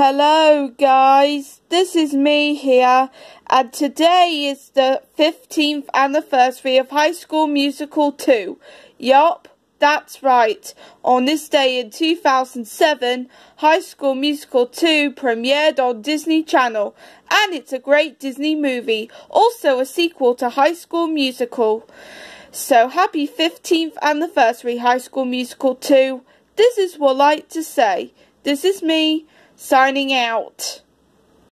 Hello, guys. This is me here, and today is the 15th anniversary of High School Musical 2. Yup, that's right. On this day in 2007, High School Musical 2 premiered on Disney Channel, and it's a great Disney movie, also a sequel to High School Musical. So, happy 15th anniversary, High School Musical 2. This is what I like to say. This is me signing out.